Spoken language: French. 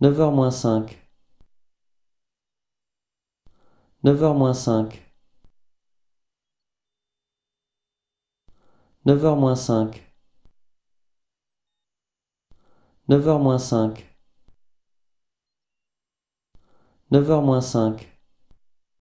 neuf heures moins cinq. neuf heures moins cinq. neuf heures moins cinq. neuf heures moins cinq. neuf heures moins cinq.